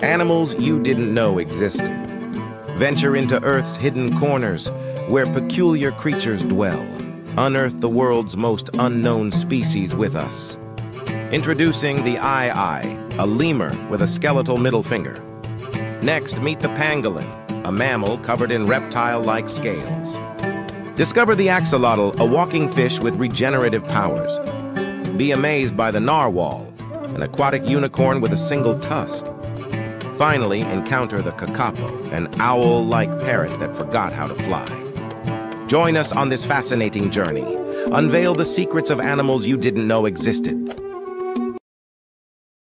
Animals you didn't know existed. Venture into Earth's hidden corners, where peculiar creatures dwell. Unearth the world's most unknown species with us. Introducing the Aye-aye, a lemur with a skeletal middle finger. Next, meet the pangolin, a mammal covered in reptile-like scales. Discover the axolotl, a walking fish with regenerative powers. Be amazed by the narwhal, an aquatic unicorn with a single tusk. Finally, encounter the kakapo, an owl-like parrot that forgot how to fly. Join us on this fascinating journey. Unveil the secrets of animals you didn't know existed.